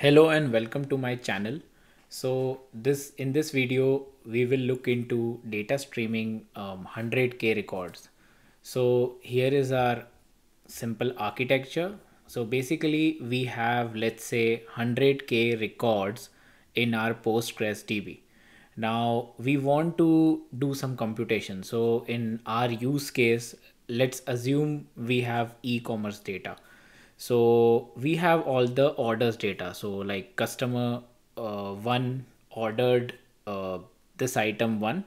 Hello and welcome to my channel. So this in this video we will look into data streaming um, 100k records. So here is our simple architecture. So basically we have let's say 100k records in our Postgres DB. Now we want to do some computation. So in our use case, let's assume we have e-commerce data so we have all the orders data. So like customer uh, one ordered uh, this item one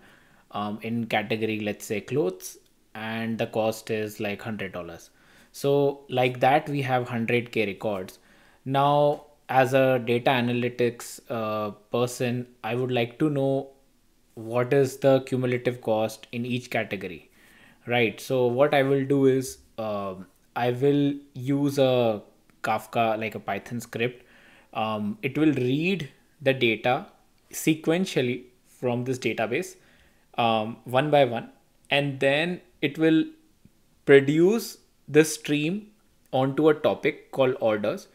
um, in category let's say clothes and the cost is like hundred dollars. So like that we have 100k records. Now as a data analytics uh, person i would like to know what is the cumulative cost in each category right? So what i will do is um, I will use a Kafka like a Python script. Um, it will read the data sequentially from this database um, one by one, and then it will produce the stream onto a topic called orders.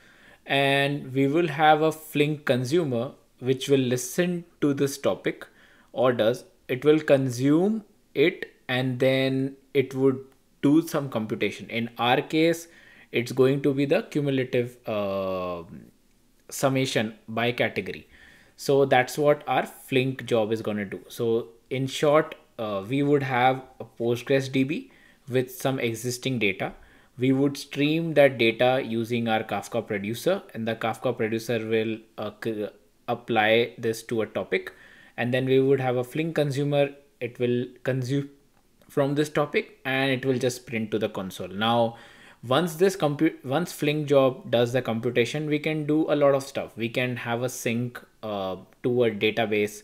And we will have a Flink consumer which will listen to this topic orders. It will consume it and then it would do some computation. In our case, it's going to be the cumulative uh, summation by category. So that's what our Flink job is going to do. So in short, uh, we would have a Postgres DB with some existing data. We would stream that data using our Kafka producer and the Kafka producer will uh, apply this to a topic. And then we would have a Flink consumer. It will consume from this topic and it will just print to the console. Now, once this compute once Flink job does the computation, we can do a lot of stuff. We can have a sink uh, to a database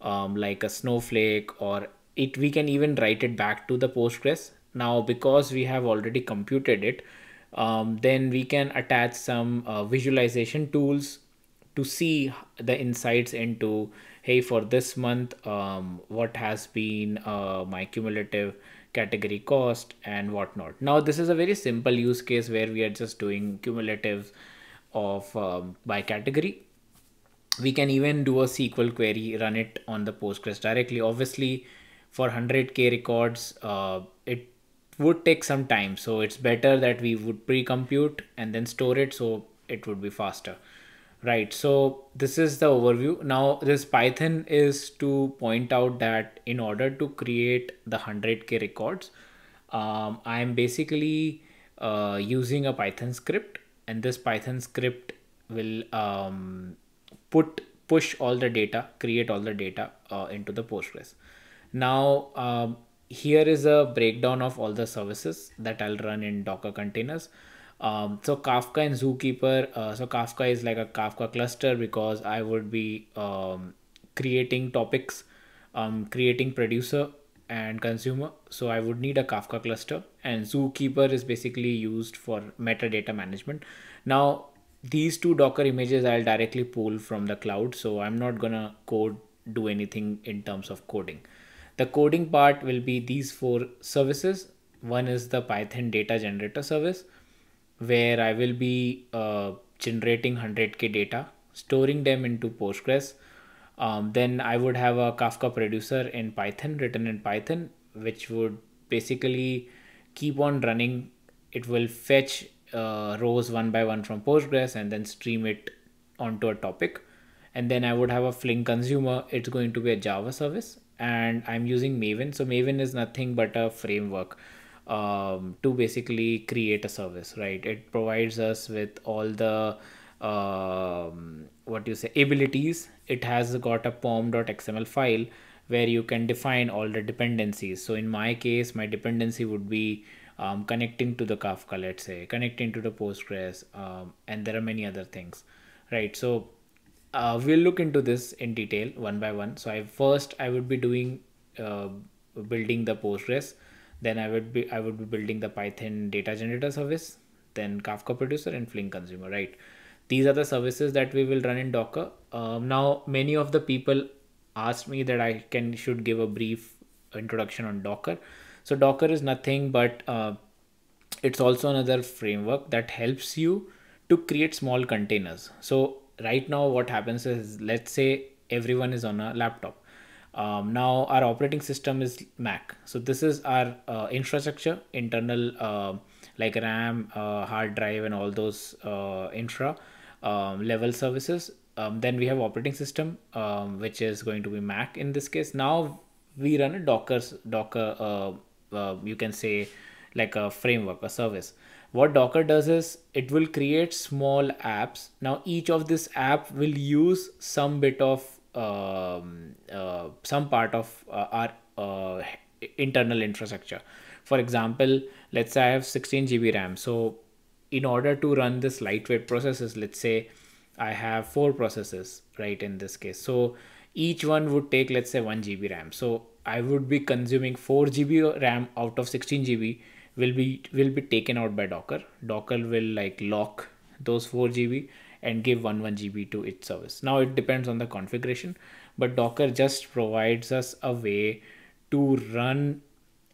um, like a Snowflake or it we can even write it back to the Postgres. Now, because we have already computed it, um, then we can attach some uh, visualization tools to see the insights into hey for this month um, what has been uh, my cumulative category cost and whatnot. Now this is a very simple use case where we are just doing cumulatives of um, by category. We can even do a sql query run it on the postgres directly. Obviously for 100k records uh, it would take some time. So it's better that we would pre-compute and then store it so it would be faster Right. So this is the overview. Now this Python is to point out that in order to create the 100k records, um, I'm basically uh, using a Python script and this Python script will um, put push all the data, create all the data uh, into the Postgres. Now um, here is a breakdown of all the services that I'll run in Docker containers. Um, so Kafka and Zookeeper. Uh, so Kafka is like a Kafka cluster because I would be um, creating topics, um, creating producer and consumer. So I would need a Kafka cluster and Zookeeper is basically used for metadata management. Now these two Docker images I'll directly pull from the cloud. So I'm not gonna code do anything in terms of coding. The coding part will be these four services. One is the Python data generator service where I will be uh, generating 100k data, storing them into Postgres. Um, then I would have a Kafka producer in Python, written in Python, which would basically keep on running. It will fetch uh, rows one by one from Postgres and then stream it onto a topic. And then I would have a Flink consumer. It's going to be a Java service, and I'm using Maven. So Maven is nothing but a framework um, to basically create a service right? It provides us with all the um, what you say abilities. It has got a pom.xml file where you can define all the dependencies. So in my case my dependency would be um, connecting to the kafka let's say connecting to the postgres um, and there are many other things right? So uh, we'll look into this in detail one by one. So i first i would be doing uh, building the postgres then I would be I would be building the Python data generator service, then Kafka producer and Flink consumer, right? These are the services that we will run in Docker. Um, now, many of the people asked me that I can should give a brief introduction on Docker. So Docker is nothing but uh, it's also another framework that helps you to create small containers. So right now what happens is let's say everyone is on a laptop um, now our operating system is mac. So this is our uh, infrastructure internal uh, like ram uh, hard drive and all those uh, infra um, level services. Um, then we have operating system um, which is going to be mac in this case. Now we run a docker docker uh, uh, you can say like a framework a service. What docker does is it will create small apps. Now each of this app will use some bit of um, uh, some part of uh, our uh, internal infrastructure. For example let's say i have 16 gb ram. So in order to run this lightweight processes let's say i have four processes right in this case. So each one would take let's say 1 gb ram. So i would be consuming 4 gb ram out of 16 gb will be will be taken out by docker. Docker will like lock those 4 gb and give 1 1 GB to its service. Now it depends on the configuration, but Docker just provides us a way to run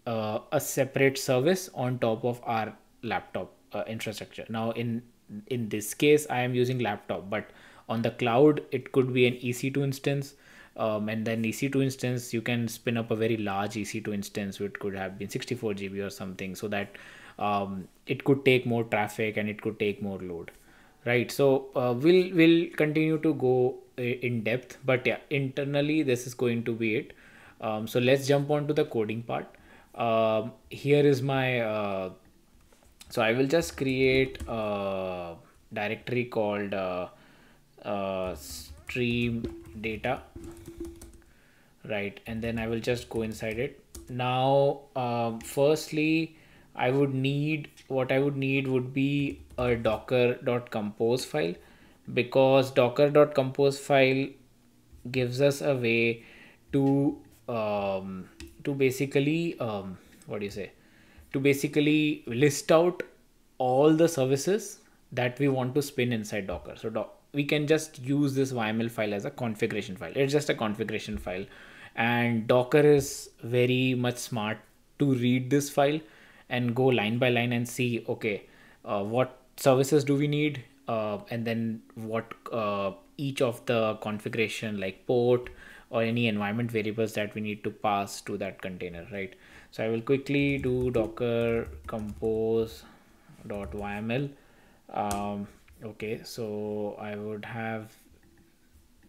uh, a separate service on top of our laptop uh, infrastructure. Now in in this case, I am using laptop, but on the cloud it could be an EC2 instance. Um, and then EC2 instance, you can spin up a very large EC2 instance, which could have been 64 GB or something, so that um, it could take more traffic and it could take more load right so uh, we'll we'll continue to go uh, in depth but yeah internally this is going to be it. Um, so let's jump on to the coding part. Um, here is my uh, so i will just create a directory called uh, uh, stream data. Right and then i will just go inside it. Now um, firstly i would need what i would need would be a docker.compose file because docker.compose file gives us a way to um, to basically um, what do you say? To basically list out all the services that we want to spin inside docker. So we can just use this yml file as a configuration file. It's just a configuration file. And docker is very much smart to read this file and go line by line and see okay uh, what services do we need? Uh, and then what uh, each of the configuration like port or any environment variables that we need to pass to that container right? So i will quickly do docker compose dot yml. Um, okay so i would have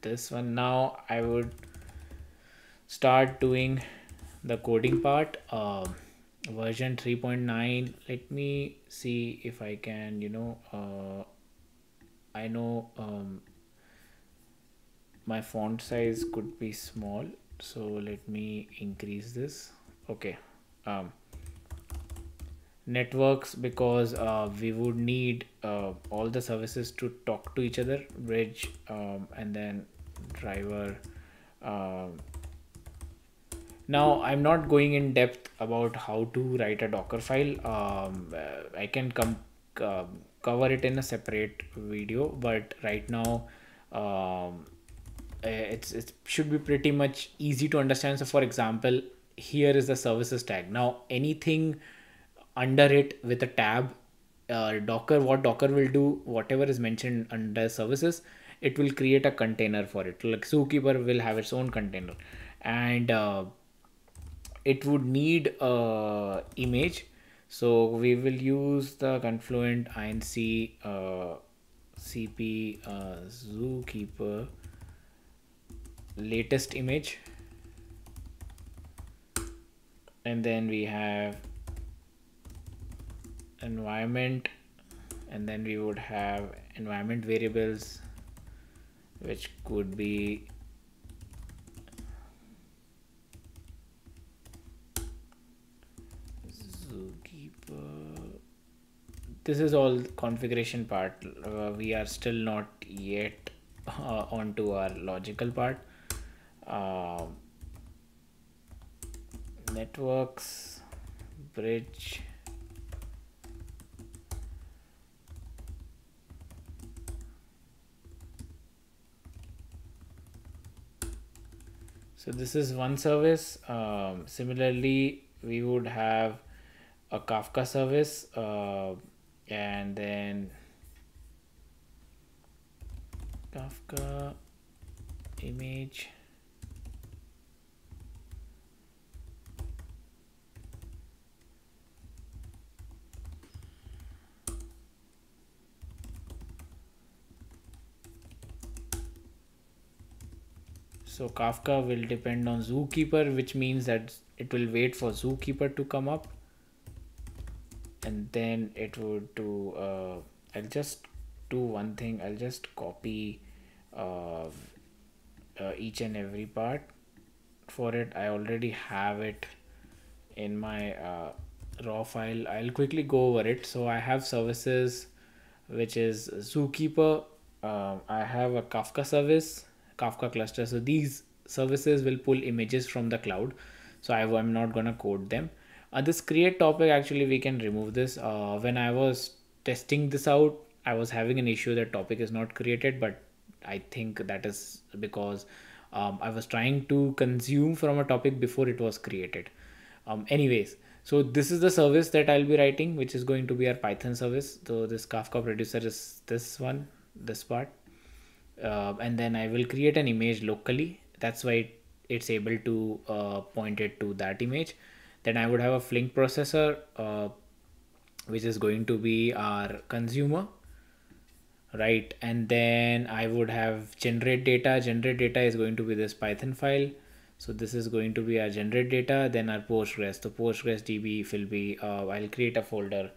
this one. Now i would start doing the coding part. Um, version 3.9 let me see if i can you know uh, i know um, my font size could be small so let me increase this. Okay um, networks because uh, we would need uh, all the services to talk to each other bridge um, and then driver um, now i'm not going in depth about how to write a docker file. Um, i can come uh, cover it in a separate video but right now um, it's it should be pretty much easy to understand. So for example here is the services tag. Now anything under it with a tab uh, docker what docker will do whatever is mentioned under services it will create a container for it. Like zookeeper will have its own container. And uh, it would need a image. So we will use the confluent inc uh, cp uh, zookeeper latest image. And then we have environment and then we would have environment variables which could be this is all configuration part. Uh, we are still not yet uh, onto our logical part. Uh, networks bridge. So this is one service. Um, similarly we would have a Kafka service. Uh, and then kafka image. So kafka will depend on zookeeper which means that it will wait for zookeeper to come up and then it would do uh, I'll just do one thing I'll just copy uh, uh, each and every part for it I already have it in my uh, raw file I'll quickly go over it so I have services which is zookeeper uh, I have a Kafka service Kafka cluster. So these services will pull images from the cloud. So I, am not gonna code them. Uh, this create topic actually we can remove this. Uh, when I was testing this out, I was having an issue that topic is not created, but I think that is because um, I was trying to consume from a topic before it was created. Um, anyways, so this is the service that I'll be writing, which is going to be our Python service. So this Kafka producer is this one, this part uh, and then I will create an image locally that's why it's able to uh, point it to that image then I would have a Flink processor uh, which is going to be our consumer right? And then I would have generate data. Generate data is going to be this Python file. So this is going to be our generate data then our Postgres. The Postgres DB will be uh, I'll create a folder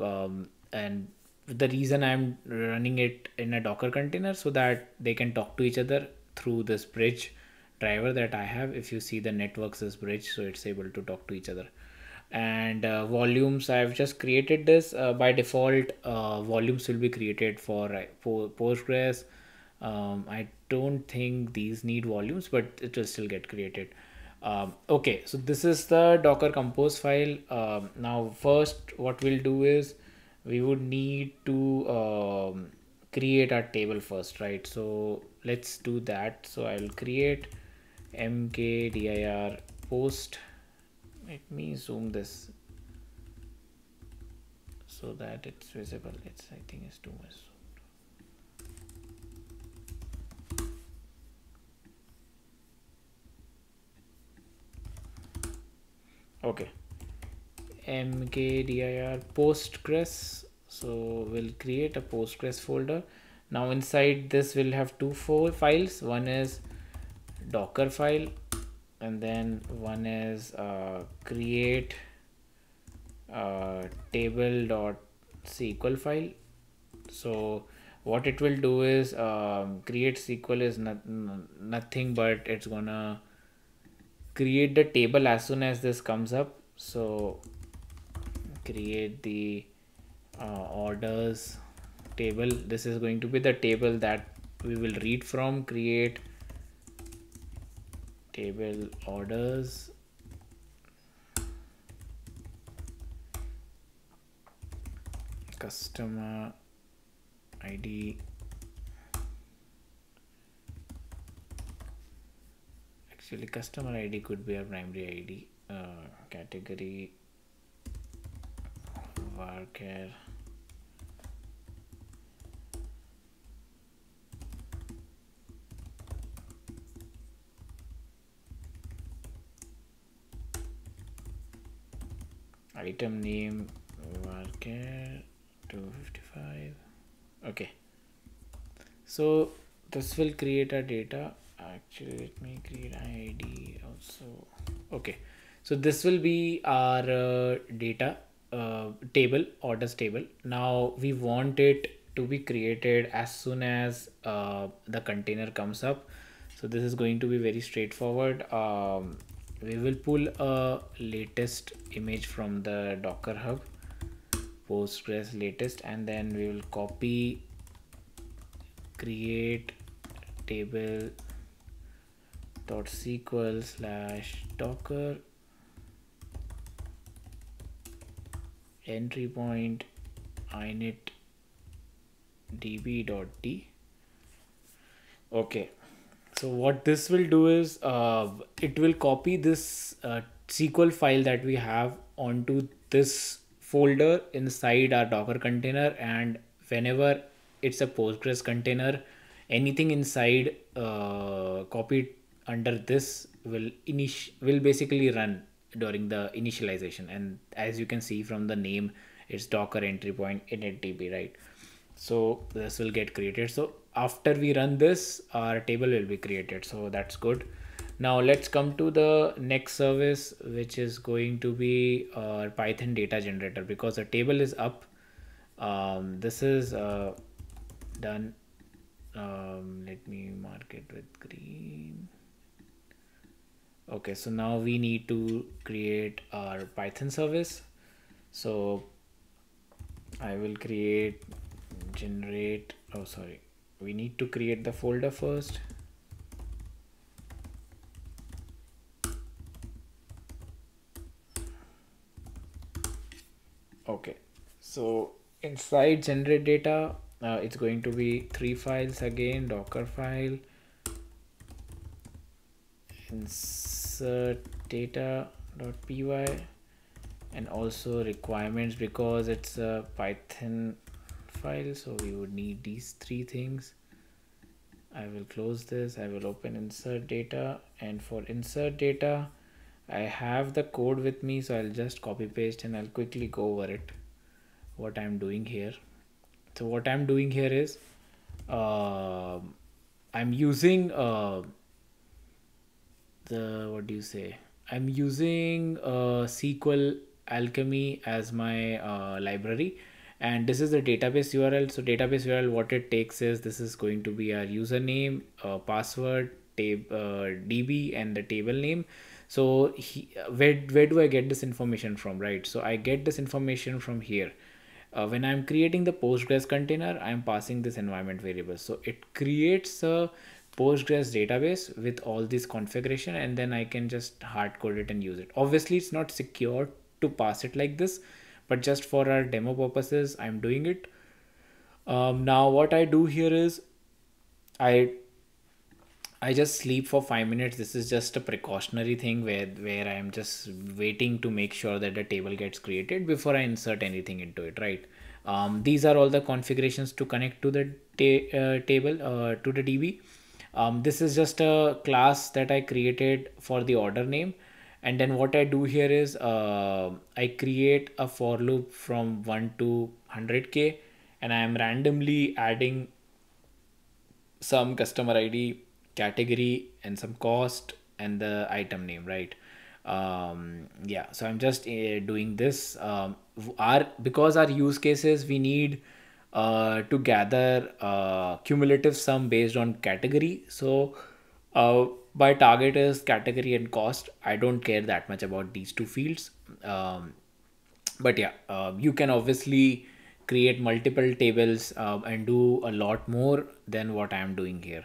um, and the reason I'm running it in a Docker container so that they can talk to each other through this bridge driver that I have. If you see the networks is bridge, so it's able to talk to each other. And uh, volumes, I've just created this uh, by default. Uh, volumes will be created for uh, Postgres. Um, I don't think these need volumes, but it will still get created. Um, okay, so this is the Docker compose file. Um, now, first, what we'll do is we would need to um, create our table first right so let's do that so I'll create mkdir post. Let me zoom this so that it's visible. It's I think it's too much. Okay. Mkdir postgres. So we'll create a postgres folder. Now inside this we'll have two four files. One is docker file and then one is uh, create uh, table dot sql file. So what it will do is um, create sql is not, nothing but it's gonna create the table as soon as this comes up. So create the uh, orders table. This is going to be the table that we will read from. Create table orders. Customer id actually customer id could be a primary id uh, category. Varchar item name varchar 255 okay. So this will create a data. Actually let me create id also. Okay. So this will be our uh, data uh, table orders table. Now we want it to be created as soon as uh, the container comes up. So this is going to be very straightforward. Um, we will pull a latest image from the docker hub. Postgres latest. And then we will copy create table dot sql slash docker. Entry point init db. dot db.d okay so what this will do is uh, it will copy this uh, SQL file that we have onto this folder inside our Docker container and whenever it's a Postgres container anything inside uh, copied under this will init will basically run during the initialization. And as you can see from the name it's docker entry point initdb right so this will get created. So after we run this our table will be created. So that's good. Now let's come to the next service which is going to be our python data generator because the table is up. Um, this is uh, done. Um, let me mark it with green. Okay so now we need to create our python service. So i will create generate oh sorry. We need to create the folder first. Okay. So inside generate data uh, it's going to be three files again docker file. Insert data.py and also requirements because it's a python file so we would need these three things. I will close this I will open insert data and for insert data I have the code with me so I'll just copy paste and I'll quickly go over it what I'm doing here. So what I'm doing here is uh, I'm using uh, the what do you say? I'm using uh, SQL Alchemy as my uh, library and this is the database url so database url what it takes is this is going to be our username uh, password tab uh, db and the table name. So he, where where do i get this information from right? So i get this information from here. Uh, when i'm creating the postgres container i'm passing this environment variable. So it creates a postgres database with all this configuration and then i can just hard code it and use it. Obviously it's not secure to pass it like this but just for our demo purposes i'm doing it. Um, now what i do here is i i just sleep for five minutes. This is just a precautionary thing where where i am just waiting to make sure that the table gets created before i insert anything into it right? Um, these are all the configurations to connect to the ta uh, table uh, to the db um, this is just a class that i created for the order name and then what I do here is uh, I create a for loop from 1 to 100k and I am randomly adding some customer ID category and some cost and the item name right? Um, yeah so I'm just uh, doing this. Um, our because our use cases we need uh, to gather uh, cumulative sum based on category. So by target is category and cost. I don't care that much about these two fields. Um, but yeah uh, you can obviously create multiple tables uh, and do a lot more than what i am doing here.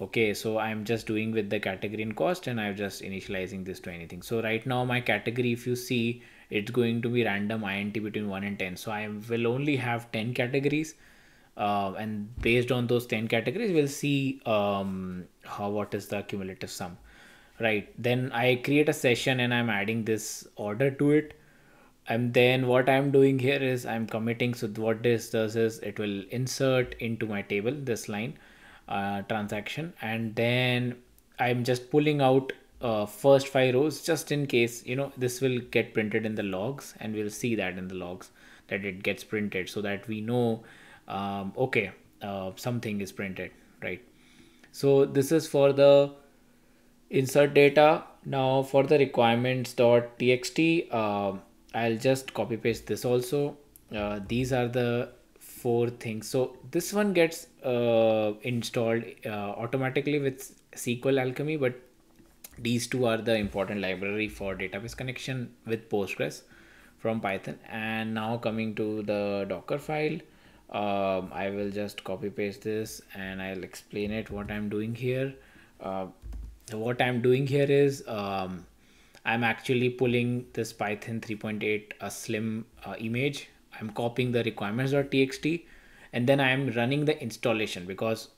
Okay so i'm just doing with the category and cost and i'm just initializing this to anything. So right now my category if you see it's going to be random int between 1 and 10 so i will only have 10 categories uh, and based on those 10 categories we'll see um, how what is the cumulative sum right? Then i create a session and i'm adding this order to it. And then what i'm doing here is i'm committing so what this does is it will insert into my table this line uh, transaction. And then i'm just pulling out uh, first five rows just in case you know this will get printed in the logs and we'll see that in the logs that it gets printed so that we know um, okay uh, something is printed right? So this is for the insert data. Now for the requirements.txt uh, I'll just copy paste this also. Uh, these are the four things. So this one gets uh, installed uh, automatically with SQL Alchemy but these two are the important library for database connection with Postgres from Python. And now coming to the Docker file um, I will just copy paste this and I'll explain it what I'm doing here. Uh, what I'm doing here is um, I'm actually pulling this Python 3.8 a slim uh, image. I'm copying the requirements.txt and then I'm running the installation because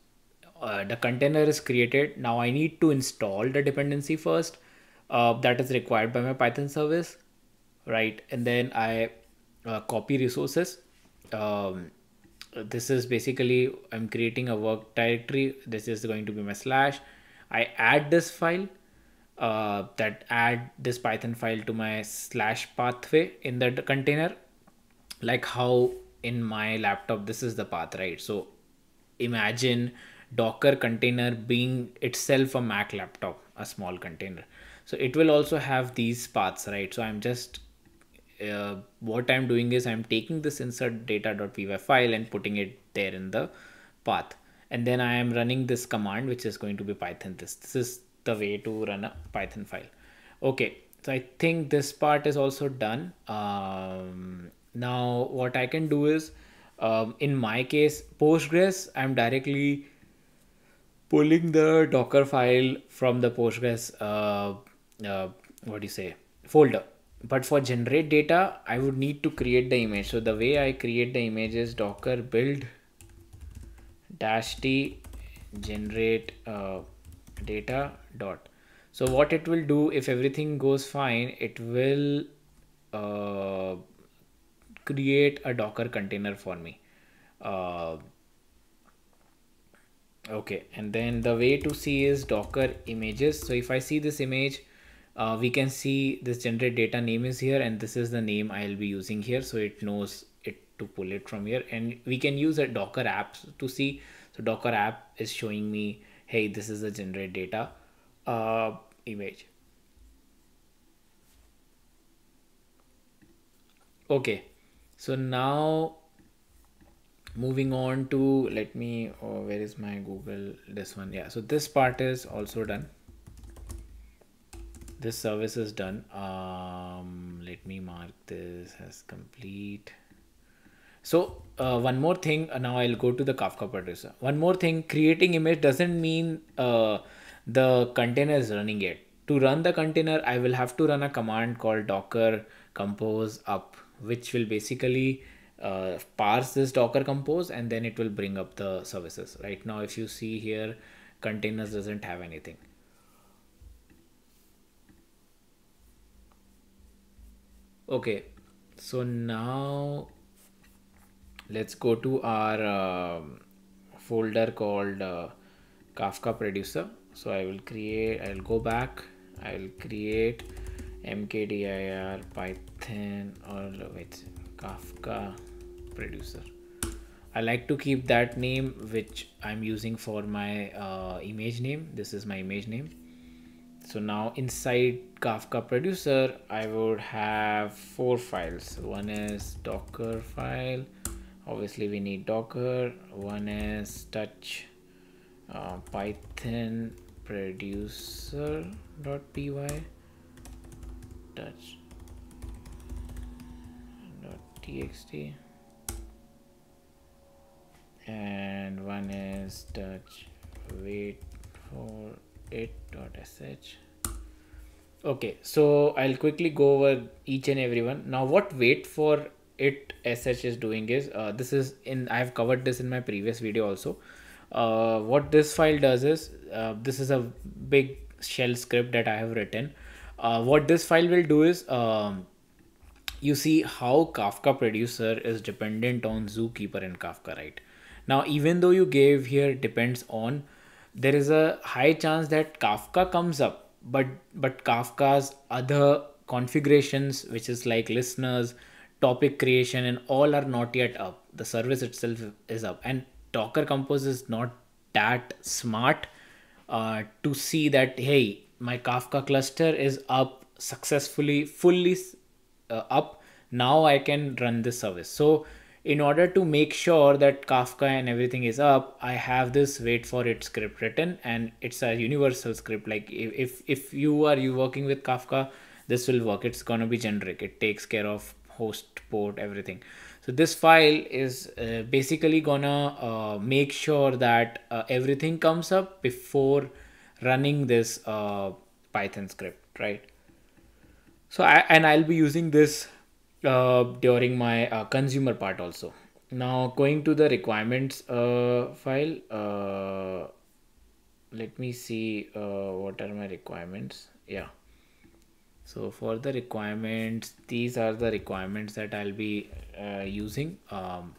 uh, the container is created. Now I need to install the dependency first uh, that is required by my Python service right? And then I uh, copy resources. Um, this is basically I'm creating a work directory. This is going to be my slash. I add this file uh, that add this Python file to my slash pathway in the container, like how in my laptop this is the path, right? So imagine Docker container being itself a Mac laptop, a small container. So it will also have these paths, right? So I'm just uh, what I'm doing is I'm taking this insert data.py file and putting it there in the path. And then I am running this command, which is going to be Python this. This is the way to run a Python file. Okay, so I think this part is also done. Um, now what I can do is, um, in my case, Postgres, I'm directly pulling the Docker file from the Postgres, uh, uh, what do you say, folder but for generate data I would need to create the image. So the way I create the image is docker build dash t generate uh, data dot. So what it will do if everything goes fine it will uh, create a docker container for me. Uh, okay. And then the way to see is docker images. So if I see this image uh, we can see this generate data name is here and this is the name I'll be using here. So it knows it to pull it from here. And we can use a docker app to see. So docker app is showing me hey this is the generate data uh, image. Okay. So now moving on to let me oh, where is my google this one? Yeah. So this part is also done this service is done. Um, let me mark this as complete. So uh, one more thing uh, now i'll go to the kafka producer. One more thing creating image doesn't mean uh, the container is running it to run the container i will have to run a command called docker compose up which will basically uh, parse this docker compose and then it will bring up the services. Right now if you see here containers doesn't have anything okay so now let's go to our uh, folder called uh, kafka producer. So i will create i'll go back i'll create mkdir python or wait kafka producer. I like to keep that name which i'm using for my uh, image name. This is my image name so now inside kafka producer i would have four files. One is docker file. Obviously we need docker. One is touch uh, python producer.py touch txt and one is touch. Wait for it.sh okay so i'll quickly go over each and every one. Now what wait for it sh is doing is uh, this is in i've covered this in my previous video also. Uh, what this file does is uh, this is a big shell script that i have written. Uh, what this file will do is um, you see how kafka producer is dependent on zookeeper and kafka right? Now even though you gave here depends on there is a high chance that Kafka comes up, but but Kafka's other configurations, which is like listeners, topic creation, and all are not yet up. The service itself is up, and Docker Compose is not that smart uh, to see that hey, my Kafka cluster is up successfully, fully uh, up. Now I can run this service. So in order to make sure that Kafka and everything is up, I have this wait for it script written and it's a universal script. Like if, if you are you working with Kafka, this will work. It's going to be generic. It takes care of host port, everything. So this file is uh, basically gonna uh, make sure that uh, everything comes up before running this uh, Python script, right? So I, and I'll be using this uh, during my uh, consumer part also. Now going to the requirements uh, file uh, let me see uh, what are my requirements? Yeah. So for the requirements these are the requirements that I'll be using. Um,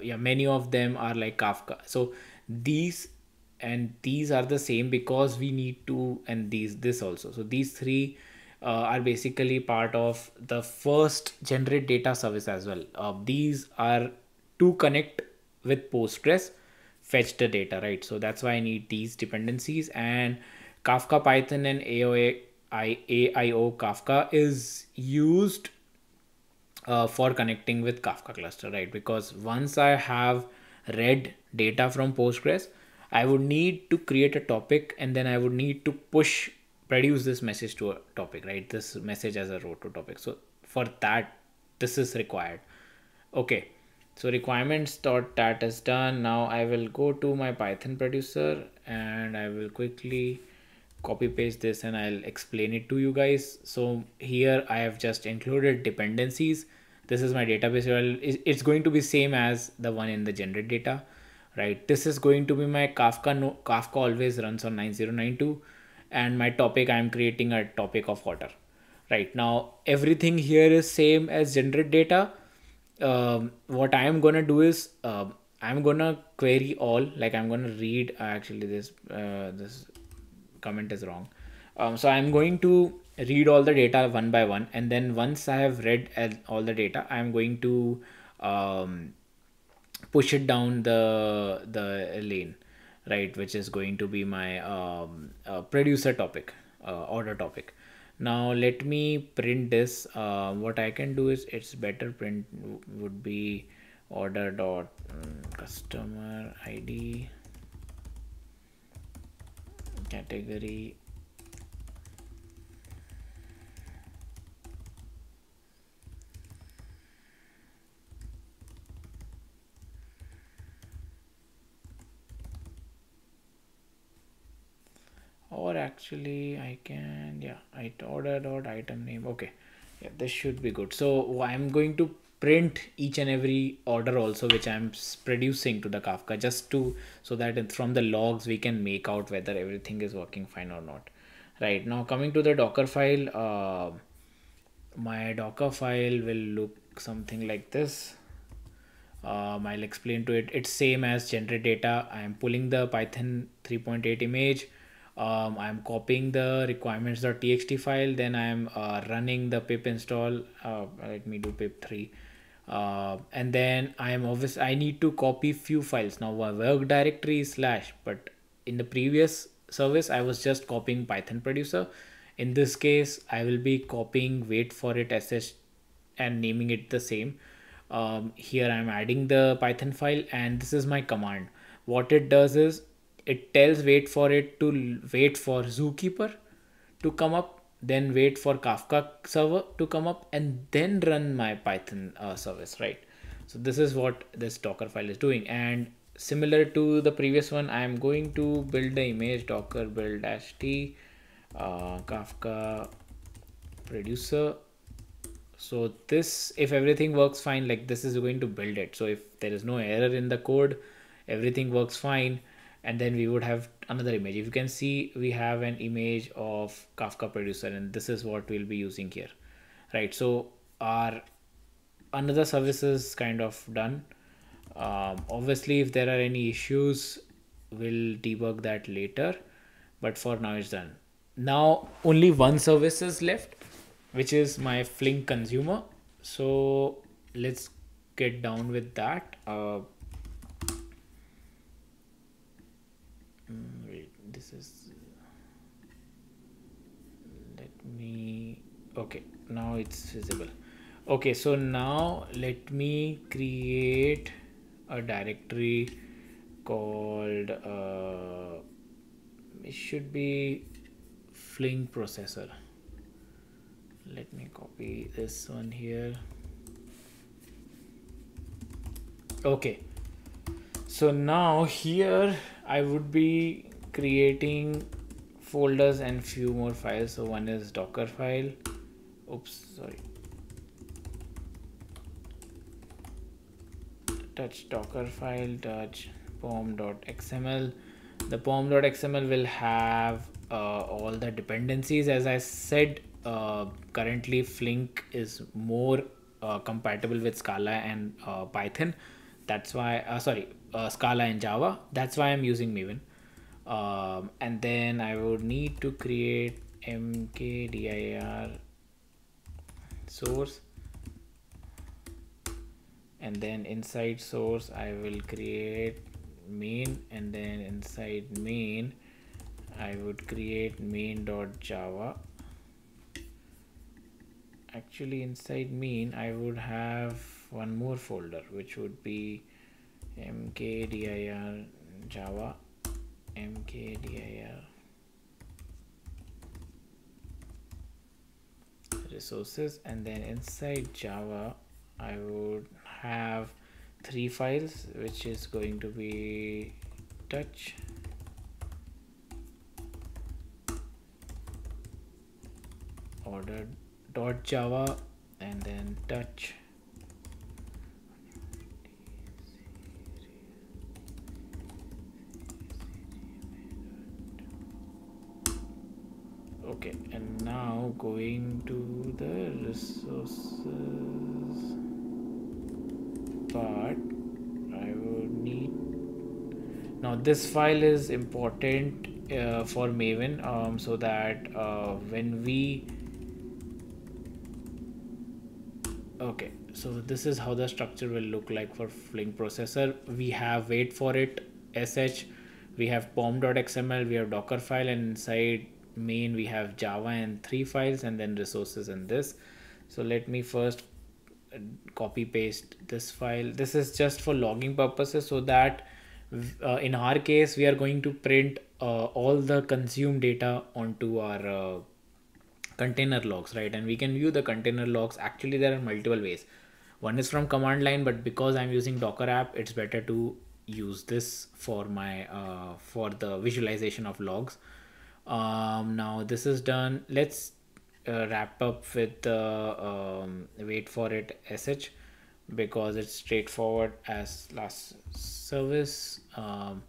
yeah many of them are like kafka. So these and these are the same because we need to and these this also. So these three are basically part of the first generate data service as well. Uh, these are to connect with postgres fetch the data right? So that's why i need these dependencies. And kafka python and aoa aio kafka is used uh, for connecting with kafka cluster right? Because once i have read data from postgres I would need to create a topic and then I would need to push produce this message to a topic, right? This message as a row to topic. So for that, this is required. Okay. So requirements dot that is done. Now I will go to my Python producer and I will quickly copy paste this and I'll explain it to you guys. So here I have just included dependencies. This is my database. well It's going to be same as the one in the generate data right this is going to be my kafka no kafka always runs on 9092 and my topic i am creating a topic of water. Right now everything here is same as generate data. Um, what i am gonna do is uh, i'm gonna query all like i'm gonna read uh, actually this uh, this comment is wrong. Um, so i'm going to read all the data one by one and then once i have read all the data i'm going to um, push it down the the lane right which is going to be my um, uh, producer topic uh, order topic. Now let me print this. Uh, what i can do is it's better print would be order dot um, customer id category or actually I can yeah I order dot item name. Okay. Yeah this should be good. So I'm going to print each and every order also which I'm producing to the Kafka just to so that from the logs we can make out whether everything is working fine or not. Right now coming to the docker file uh, my docker file will look something like this. Um, I'll explain to it. It's same as generate data. I'm pulling the python 3.8 image um, I'm copying the requirements.txt file then I'm uh, running the pip install uh, let me do pip 3 uh, and then I am obvious I need to copy few files. Now my work directory slash but in the previous service I was just copying python producer. In this case I will be copying wait for it sh and naming it the same. Um, here I'm adding the python file and this is my command. What it does is it tells wait for it to wait for zookeeper to come up then wait for kafka server to come up and then run my python uh, service right? So this is what this docker file is doing. And similar to the previous one i am going to build the image docker build dash t uh, kafka producer. So this if everything works fine like this is going to build it. So if there is no error in the code everything works fine and then we would have another image. If you can see we have an image of kafka producer and this is what we'll be using here right? So our another service is kind of done? Um, obviously if there are any issues we'll debug that later but for now it's done. Now only one service is left which is my flink consumer. So let's get down with that. Uh, Mm, wait this is let okay now it's visible okay so now let me create a directory called uh, it should be flink processor. Let me copy this one here. Okay so now here I would be creating folders and few more files. So one is docker file. Oops sorry. Touch docker file touch pom.xml the pom.xml will have uh, all the dependencies. As i said uh, currently flink is more uh, compatible with scala and uh, python. That's why uh, sorry uh, scala and java. That's why i'm using maven um, and then i would need to create mkdir source. And then inside source I will create main. And then inside main I would create main.java actually inside main I would have one more folder which would be mkdir java mkdir resources and then inside java I would have three files which is going to be touch order dot java and then touch okay and now going to the resources part I would need now this file is important uh, for Maven um, so that uh, when we okay so this is how the structure will look like for Flink processor. We have wait for it sh we have pom.xml we have docker file and inside main we have java and three files and then resources and this. So let me first uh, copy paste this file. This is just for logging purposes so that uh, in our case we are going to print uh, all the consume data onto our uh, container logs right? And we can view the container logs. Actually there are multiple ways. One is from command line but because i'm using docker app it's better to use this for my uh, for the visualization of logs um, now this is done. Let's uh, wrap up with the um, wait for it sh because it's straightforward as last service. Um,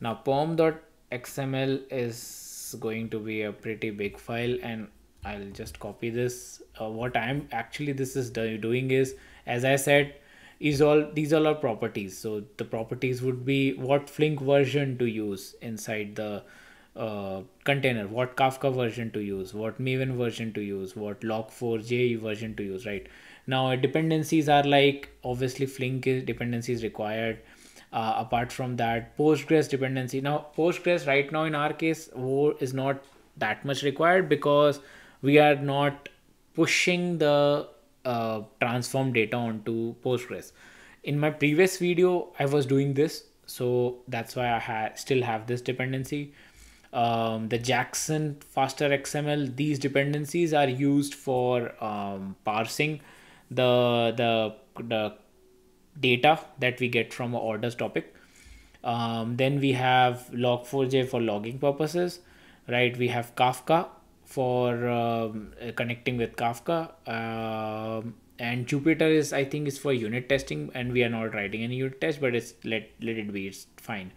now pom.xml is going to be a pretty big file and I'll just copy this. Uh, what I'm actually this is doing is as I said is all these are all properties. So the properties would be what flink version to use inside the uh, container what kafka version to use what maven version to use what log4j version to use right? Now dependencies are like obviously flink is dependencies required. Uh, apart from that postgres dependency. Now postgres right now in our case is not that much required because we are not pushing the uh, transform data onto postgres. In my previous video i was doing this so that's why i ha- still have this dependency um, the Jackson faster XML, these dependencies are used for um, parsing the, the, the data that we get from orders topic. Um, then we have log4j for logging purposes, right? We have Kafka for um, connecting with Kafka. Um, and Jupiter is, I think, is for unit testing, and we are not writing any unit test, but it's let let it be. It's fine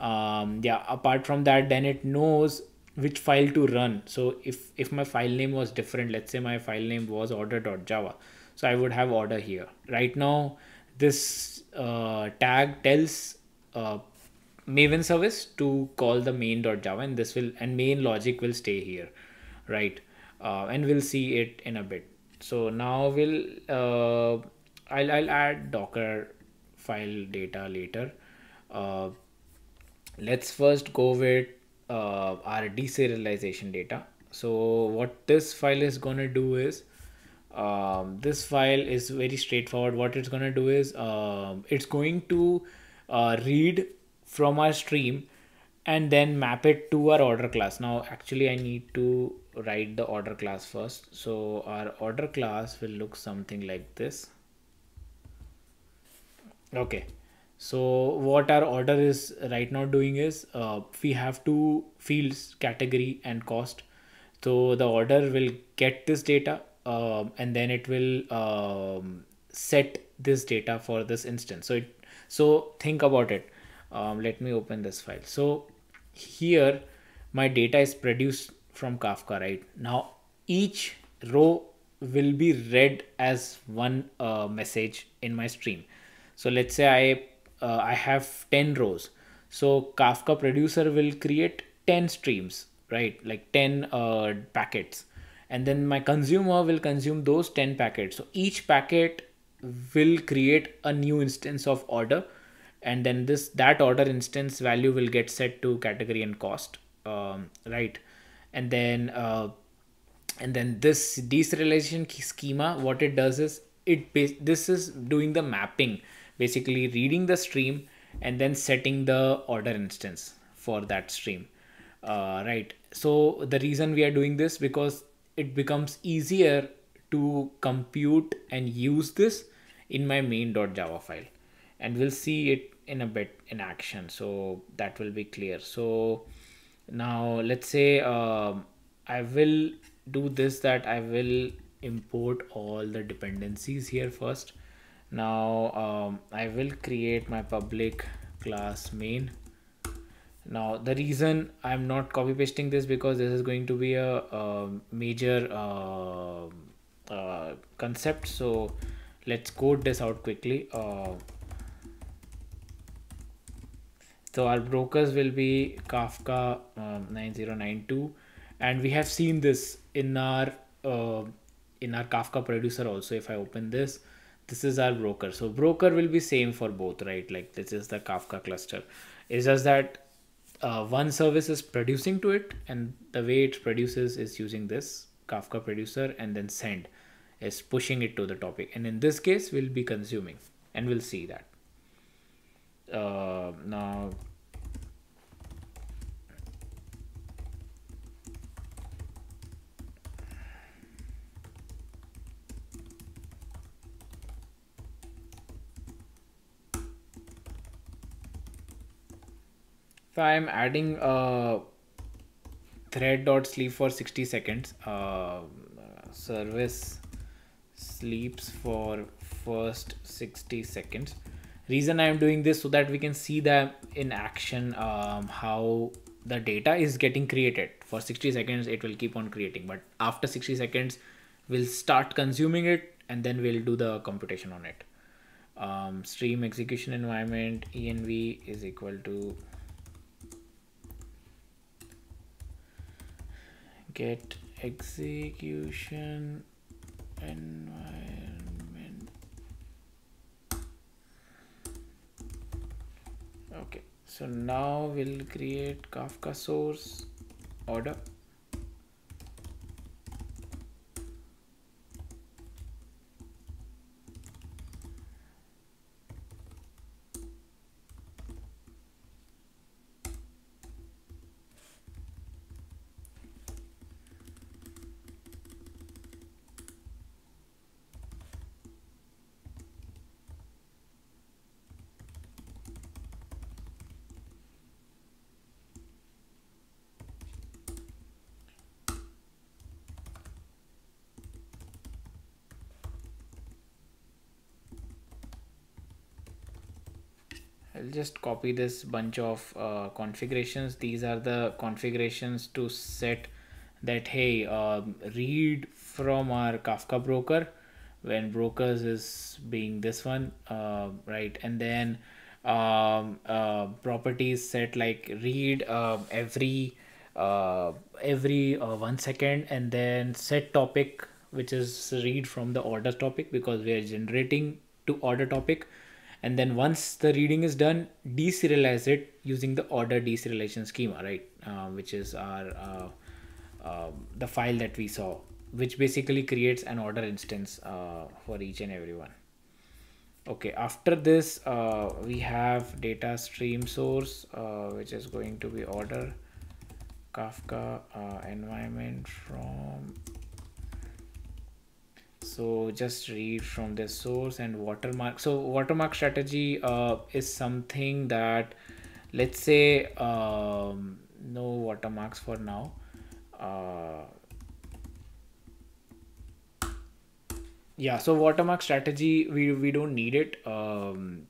um, yeah apart from that then it knows which file to run. So if if my file name was different let's say my file name was order.java so i would have order here. Right now this uh, tag tells uh, maven service to call the main.java and this will and main logic will stay here right? Uh, and we'll see it in a bit. So now we'll uh, I'll, I'll add docker file data later. Uh, let's first go with uh, our deserialization data. So what this file is going to do is um, this file is very straightforward. What it's going to do is um, it's going to uh, read from our stream and then map it to our order class. Now actually i need to write the order class first. So our order class will look something like this. Okay so what our order is right now doing is uh, we have two fields category and cost. So the order will get this data uh, and then it will um, set this data for this instance. So it so think about it. Um, let me open this file. So here my data is produced from kafka right? Now each row will be read as one uh, message in my stream. So let's say i uh, i have 10 rows. So kafka producer will create 10 streams right? Like 10 uh, packets. And then my consumer will consume those 10 packets. So each packet will create a new instance of order. And then this that order instance value will get set to category and cost um, right? And then uh, and then this deserialization schema what it does is it this is doing the mapping basically reading the stream and then setting the order instance for that stream. Uh, right. So the reason we are doing this because it becomes easier to compute and use this in my main.java file. And we'll see it in a bit in action. So that will be clear. So now let's say um, I will do this that I will import all the dependencies here first now um, I will create my public class main. Now the reason I'm not copy pasting this because this is going to be a, a major uh, uh, concept. So let's code this out quickly. Uh, so our brokers will be kafka um, 9092 and we have seen this in our uh, in our kafka producer also if i open this this is our broker. So broker will be same for both right? Like this is the kafka cluster. It's just that uh, one service is producing to it and the way it produces is using this kafka producer and then send. Is pushing it to the topic. And in this case we'll be consuming and we'll see that. Uh, now if I'm adding a thread dot sleep for 60 seconds uh, service sleeps for first 60 seconds. Reason i'm doing this so that we can see that in action um, how the data is getting created. For 60 seconds it will keep on creating but after 60 seconds we'll start consuming it and then we'll do the computation on it. Um, stream execution environment env is equal to get execution environment. Okay so now we'll create kafka source order I'll just copy this bunch of uh, configurations. These are the configurations to set that, hey, um, read from our Kafka broker when brokers is being this one, uh, right? And then um, uh, properties set like read uh, every uh, every uh, one second and then set topic which is read from the order topic because we are generating to order topic and then once the reading is done deserialize it using the order deserialization schema right? Uh, which is our uh, uh, the file that we saw which basically creates an order instance uh, for each and every one. Okay after this uh, we have data stream source uh, which is going to be order kafka environment from so just read from the source and watermark. So watermark strategy uh, is something that let's say um, no watermarks for now. Uh, yeah so watermark strategy we, we don't need it. Um,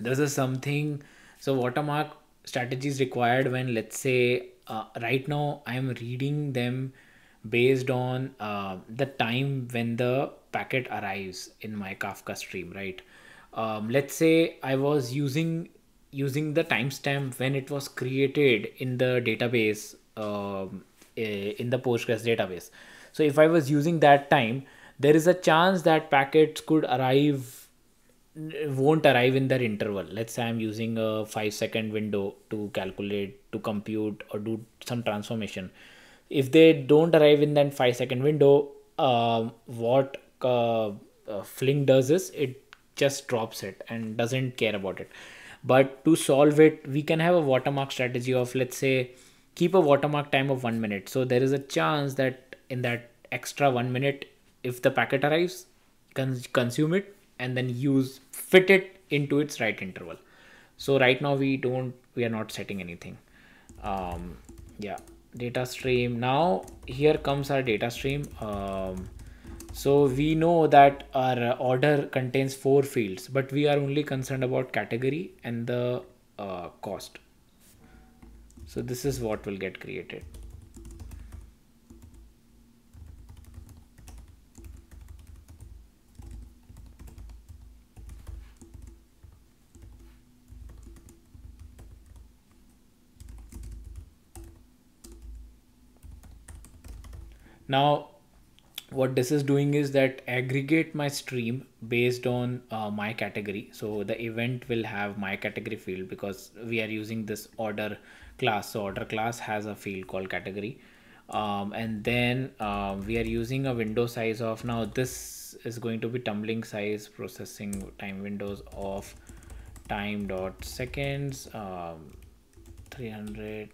this is something so watermark strategy is required when let's say uh, right now i'm reading them based on uh, the time when the packet arrives in my Kafka stream, right? um, let's say i was using using the timestamp when it was created in the database um, in the postgres database. So if i was using that time there is a chance that packets could arrive won't arrive in that interval. Let's say i'm using a 5 second window to calculate to compute or do some transformation if they don't arrive in that 5 second window uh, what uh, uh, Flink does is it just drops it and doesn't care about it. But to solve it we can have a watermark strategy of let's say keep a watermark time of one minute. So there is a chance that in that extra one minute if the packet arrives cons- consume it and then use fit it into its right interval. So right now we don't we are not setting anything. Um, yeah data stream. Now here comes our data stream. Um, so we know that our order contains four fields but we are only concerned about category and the uh, cost. So this is what will get created now what this is doing is that aggregate my stream based on uh, my category. So the event will have my category field because we are using this order class. So order class has a field called category. Um, and then uh, we are using a window size of now this is going to be tumbling size processing time windows of time dot seconds um, 300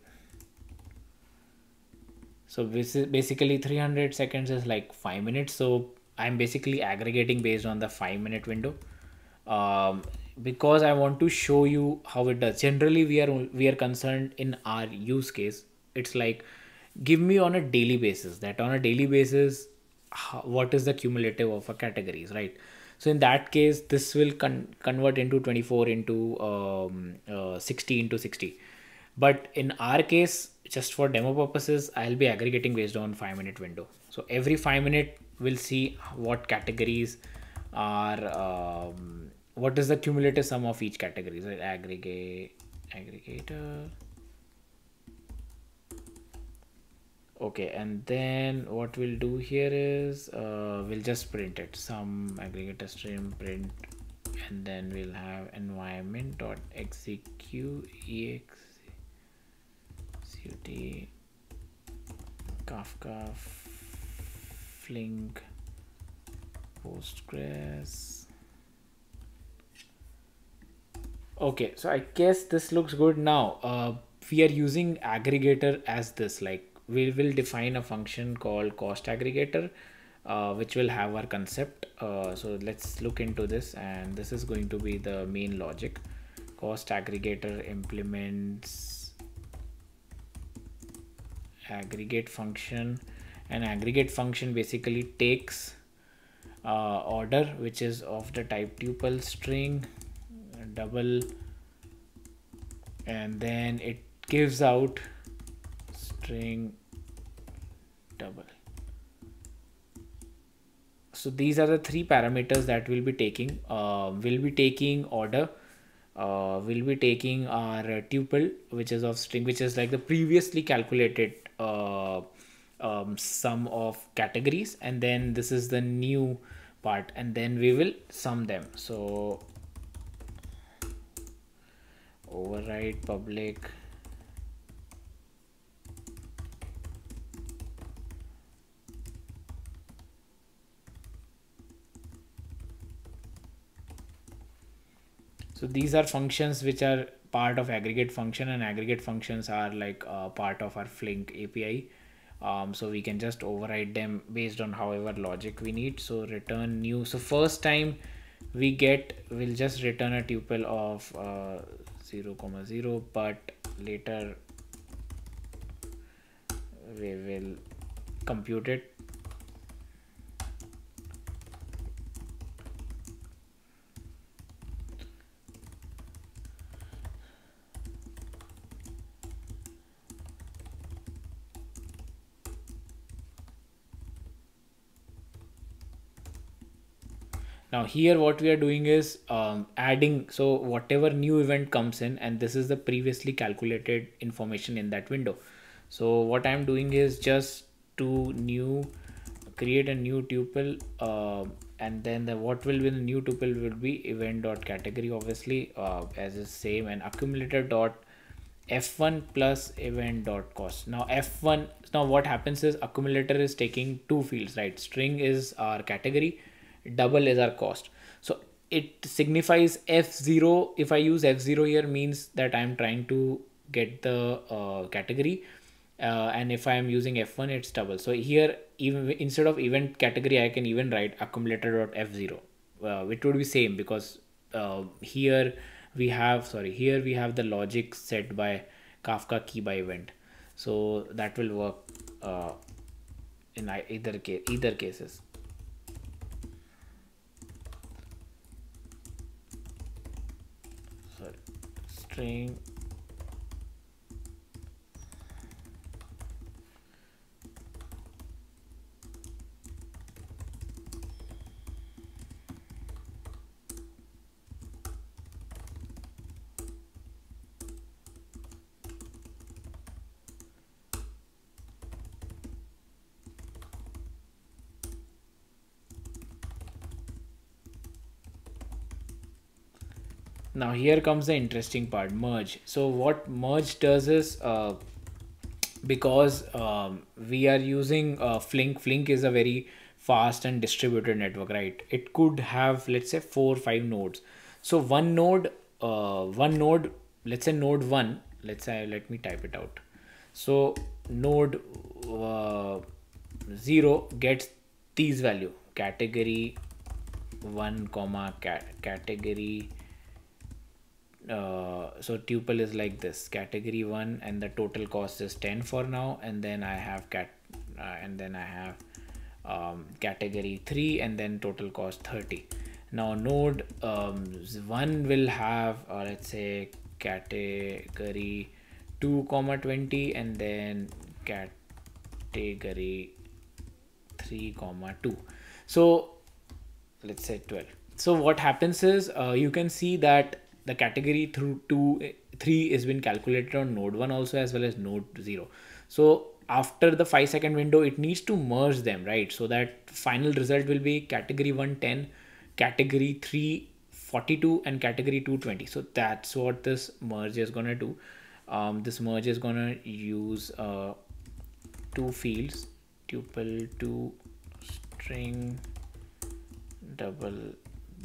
so this is basically 300 seconds is like five minutes. So i'm basically aggregating based on the five minute window. Um, because i want to show you how it does. Generally we are we are concerned in our use case. It's like give me on a daily basis that on a daily basis how, what is the cumulative of a categories right? So in that case this will con- convert into 24 into um, uh, 60 into 60 but in our case just for demo purposes i'll be aggregating based on five minute window. So every five minute we'll see what categories are um, what is the cumulative sum of each category? So aggregate aggregator? Okay and then what we'll do here is uh, we'll just print it. Some aggregator stream print and then we'll have environment dot execute ex Qt, Kafka, Flink, Postgres. Okay, so I guess this looks good now. Uh, we are using aggregator as this like we will define a function called cost aggregator uh, which will have our concept uh, so let's look into this and this is going to be the main logic cost aggregator implements aggregate function. An aggregate function basically takes uh, order which is of the type tuple string double and then it gives out string double. So these are the three parameters that we'll be taking. Uh, we'll be taking order uh, we'll be taking our tuple which is of string which is like the previously calculated uh, um, sum of categories and then this is the new part and then we will sum them. So override public. So these are functions which are part of aggregate function and aggregate functions are like uh, part of our flink api um, so we can just override them based on however logic we need. So return new so first time we get we'll just return a tuple of uh, 0 comma 0 but later we will compute it now here what we are doing is um, adding so whatever new event comes in and this is the previously calculated information in that window. So what i'm doing is just to new create a new tuple uh, and then the what will be the new tuple will be event dot category obviously uh, as the same and accumulator dot f1 plus event dot cost now f1 now what happens is accumulator is taking two fields right? String is our category double is our cost. So it signifies f0 if i use f0 here means that i'm trying to get the uh, category uh, and if i am using f1 it's double. So here even instead of event category i can even write accumulator dot f0 uh, which would be same because uh, here we have sorry here we have the logic set by kafka key by event. So that will work uh, in either case either cases sorry string now here comes the interesting part merge. So what merge does is uh, because um, we are using uh, flink. Flink is a very fast and distributed network right? It could have let's say four or five nodes. So one node uh, one node let's say node one let's say let me type it out. So node uh, 0 gets these value. Category 1 comma cat category uh, so tuple is like this category one and the total cost is 10 for now and then I have cat uh, and then I have um, category 3 and then total cost 30 now node um, 1 will have uh, let's say category 2 comma 20 and then category 3 comma 2 so let's say 12 so what happens is uh, you can see that the category through 2 3 has been calculated on node 1 also as well as node 0 so after the 5 second window it needs to merge them right? So that final result will be category 110 category 3 42 and category 220 so that's what this merge is gonna do. Um, this merge is gonna use uh, two fields tuple to string double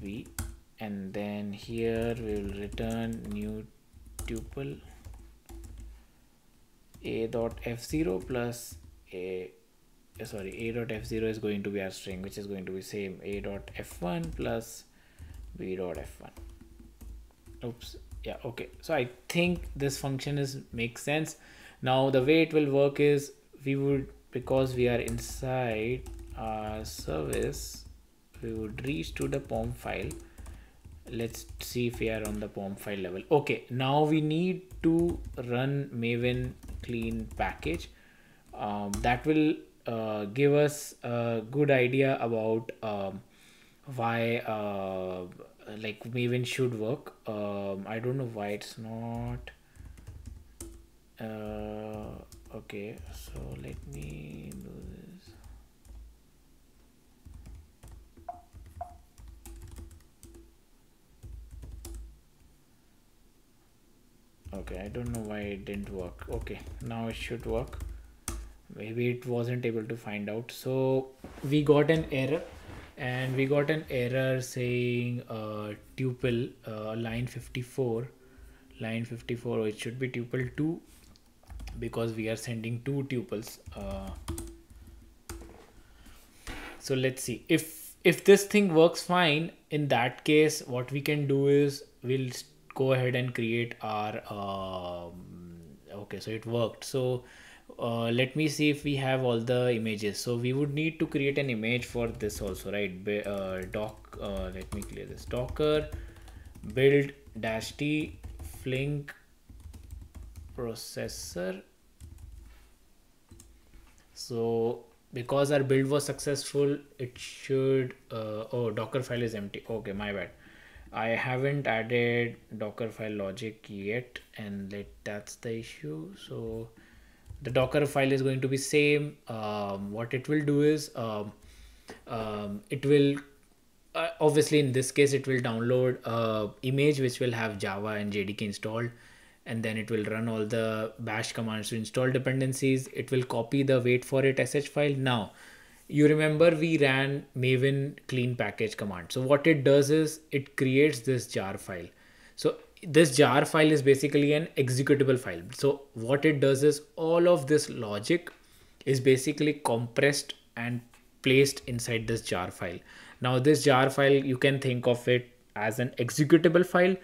b and then here we will return new tuple a dot f0 plus a uh, sorry a dot f0 is going to be our string which is going to be same. A dot f1 plus b dot f1 oops yeah okay. So i think this function is makes sense. Now the way it will work is we would because we are inside our service we would reach to the pom file let's see if we are on the pom file level. Okay now we need to run maven clean package. Um, that will uh, give us a good idea about um, why uh, like maven should work. Um, i don't know why it's not uh, okay so let me do okay i don't know why it didn't work. Okay now it should work. Maybe it wasn't able to find out. So we got an error and we got an error saying uh, tuple uh, line 54 line 54 it should be tuple 2 because we are sending two tuples uh, so let's see. If if this thing works fine in that case what we can do is we'll go ahead and create our um, okay so it worked. So uh, let me see if we have all the images. So we would need to create an image for this also right? Uh, doc uh, let me clear this. Docker build dash t flink processor. So because our build was successful it should uh, oh docker file is empty. Okay my bad i haven't added docker file logic yet and let that's the issue. So the docker file is going to be same. Um, what it will do is um, um, it will uh, obviously in this case it will download a image which will have java and jdk installed and then it will run all the bash commands to install dependencies. It will copy the wait for it sh file. Now you remember we ran maven clean package command. So what it does is it creates this jar file. So this jar file is basically an executable file. So what it does is all of this logic is basically compressed and placed inside this jar file. Now this jar file you can think of it as an executable file.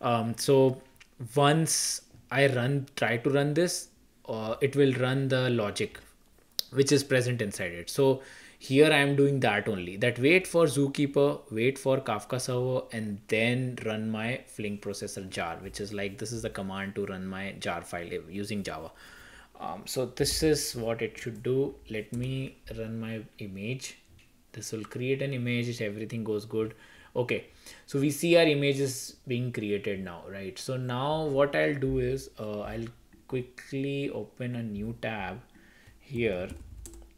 Um, so once i run try to run this uh, it will run the logic which is present inside it. So here i am doing that only. That wait for zookeeper wait for kafka server and then run my flink processor jar which is like this is the command to run my jar file using java. Um, so this is what it should do. Let me run my image. This will create an image. If everything goes good. Okay. So we see our images being created now right? So now what i'll do is uh, i'll quickly open a new tab here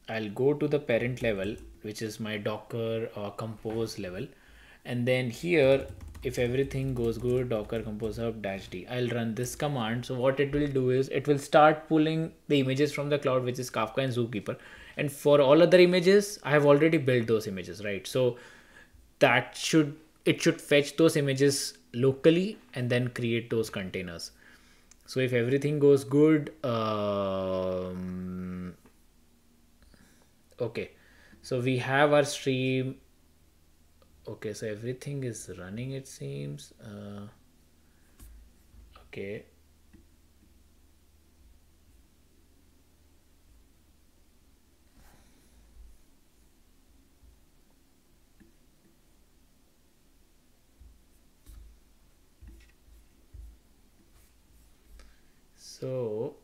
I'll go to the parent level, which is my Docker uh, compose level. And then here, if everything goes good, Docker compose hub dash D, I'll run this command. So what it will do is it will start pulling the images from the cloud, which is Kafka and Zookeeper. And for all other images, I have already built those images, right? So that should, it should fetch those images locally and then create those containers. So if everything goes good, um, okay. So we have our stream. Okay so everything is running it seems. Uh, okay. So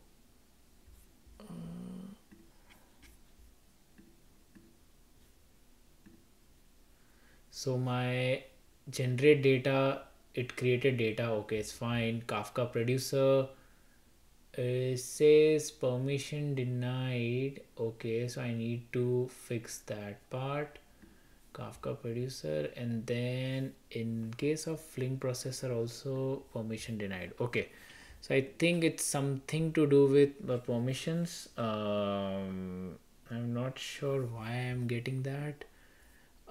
so my generate data it created data okay it's fine. Kafka producer uh, says permission denied okay so i need to fix that part. Kafka producer and then in case of flink processor also permission denied okay. So i think it's something to do with the permissions. Um, i'm not sure why i'm getting that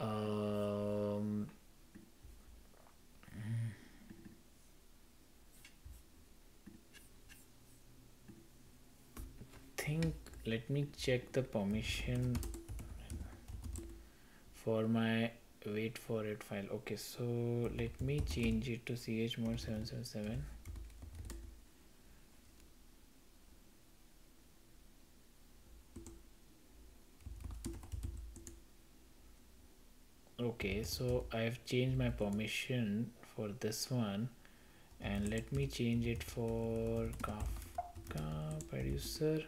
um, think let me check the permission for my wait for it file. Okay so let me change it to chmod 777 okay so I have changed my permission for this one. And let me change it for Kafka producer.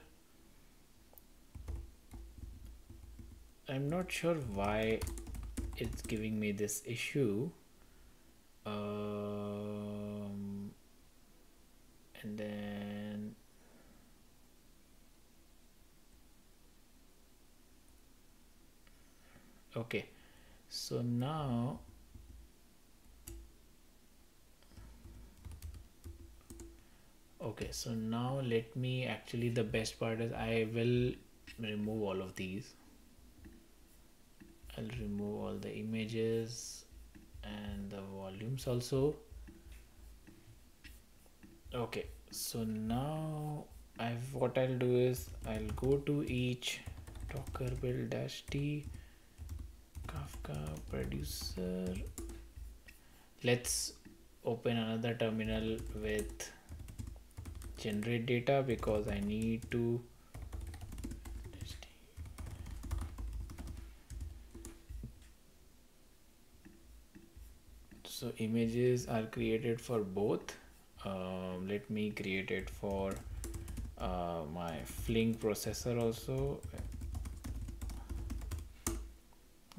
I'm not sure why it's giving me this issue um, and then okay so now okay so now let me actually the best part is I will remove all of these I'll remove all the images and the volumes also okay so now I've what I'll do is I'll go to each docker build dash t Kafka producer. Let's open another terminal with generate data because I need to so images are created for both. Um, let me create it for uh, my flink processor also.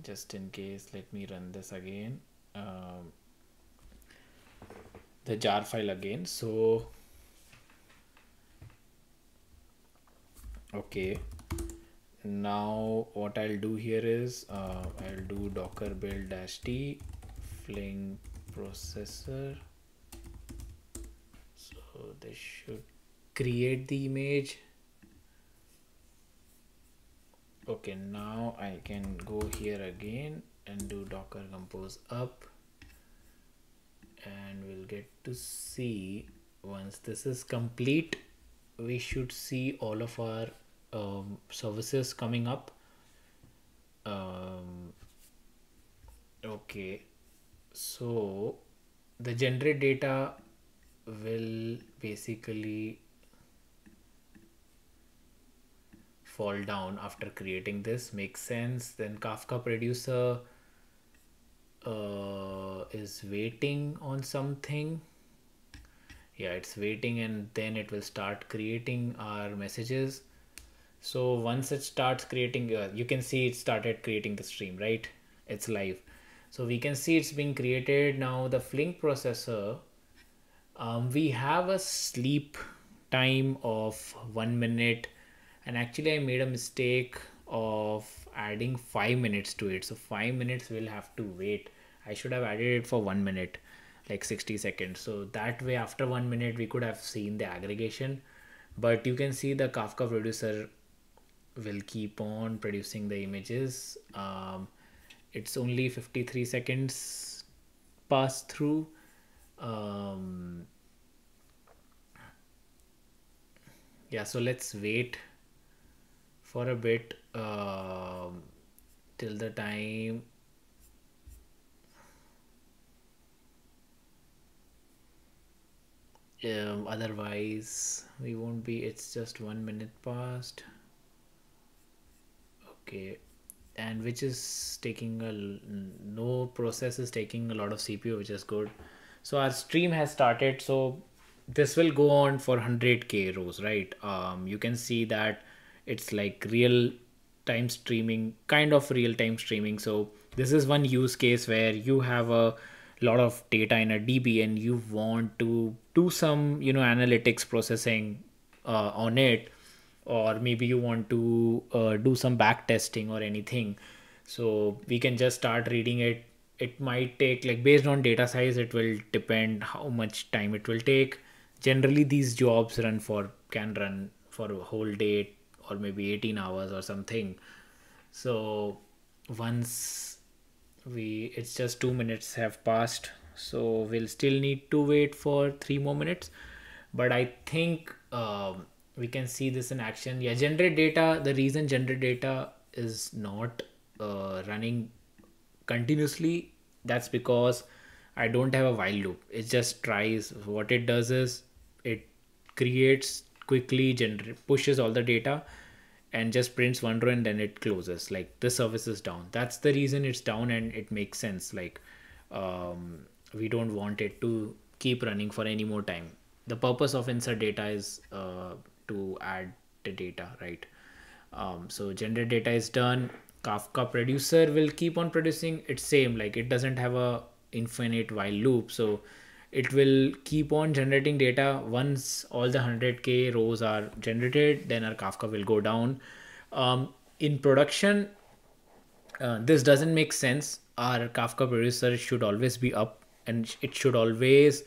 Just in case let me run this again. Um, the jar file again. So okay. Now what I'll do here is uh, I'll do docker build dash t flink processor. So this should create the image. Okay now I can go here again and do docker compose up. And we'll get to see once this is complete we should see all of our um, services coming up. Um, okay. So the generate data will basically fall down after creating this. Makes sense. Then kafka producer uh, is waiting on something. Yeah it's waiting and then it will start creating our messages so once it starts creating uh, you can see it started creating the stream right? It's live. So we can see it's being created. Now the flink processor um, we have a sleep time of one minute. And actually i made a mistake of adding five minutes to it. So five minutes we'll have to wait. I should have added it for one minute like 60 seconds. So that way after one minute we could have seen the aggregation. But you can see the kafka producer will keep on producing the images. Um, it's only 53 seconds pass through. Um, yeah so let's wait for a bit uh, till the time um, otherwise we won't be it's just one minute past okay and which is taking a no process is taking a lot of cpu which is good. So our stream has started so this will go on for 100k rows right? Um you can see that it's like real time streaming kind of real time streaming. So this is one use case where you have a lot of data in a db and you want to do some you know analytics processing uh, on it or maybe you want to uh, do some back testing or anything. So we can just start reading it. It might take like based on data size it will depend how much time it will take. Generally these jobs run for can run for a whole day or maybe 18 hours or something. So once we it's just two minutes have passed so we'll still need to wait for three more minutes. But i think um, we can see this in action. Yeah generate data. The reason generate data is not uh, running continuously that's because i don't have a while loop. It just tries. What it does is it creates quickly generate pushes all the data and just prints one row and then it closes. Like the service is down. That's the reason it's down and it makes sense. Like um, we don't want it to keep running for any more time. The purpose of insert data is uh, to add the data right? Um, so generate data is done. Kafka producer will keep on producing. It's same like it doesn't have a infinite while loop. So it will keep on generating data. Once all the 100k rows are generated then our kafka will go down. Um, in production uh, this doesn't make sense. Our kafka producer should always be up and it should always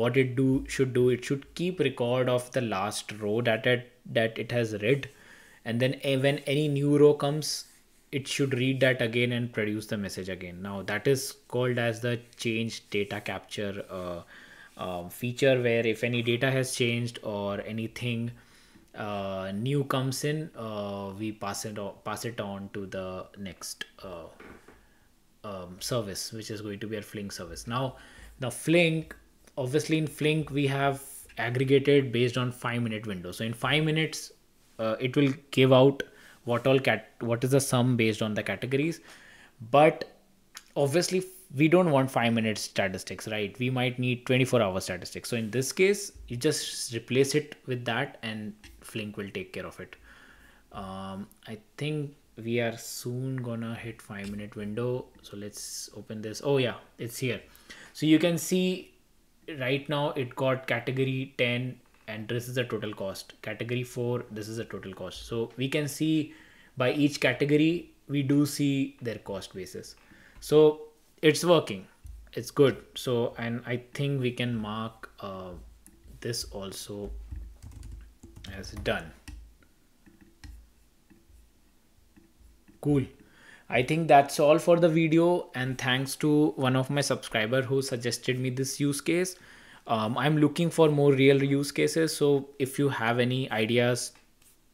what it do should do it should keep record of the last row that it that it has read. And then when any new row comes it should read that again and produce the message again. Now that is called as the change data capture uh, uh, feature where if any data has changed or anything uh, new comes in uh, we pass it on, pass it on to the next uh, um, service which is going to be our flink service. Now the flink obviously in flink we have aggregated based on five minute window. So in five minutes uh, it will give out what all cat what is the sum based on the categories. But obviously we don't want five minute statistics right? We might need 24 hour statistics. So in this case you just replace it with that and flink will take care of it. Um, i think we are soon gonna hit five minute window. So let's open this. Oh yeah it's here. So you can see right now it got category 10 and this is the total cost. Category 4 this is the total cost. So we can see by each category we do see their cost basis. So it's working. It's good. So and i think we can mark uh, this also as done. Cool i think that's all for the video and thanks to one of my subscriber who suggested me this use case. Um, i'm looking for more real use cases so if you have any ideas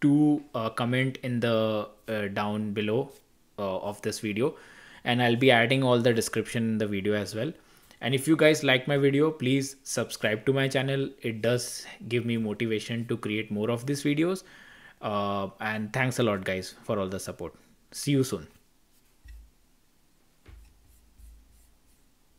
to uh, comment in the uh, down below uh, of this video and i'll be adding all the description in the video as well. And if you guys like my video please subscribe to my channel. It does give me motivation to create more of these videos. Uh, and thanks a lot guys for all the support. See you soon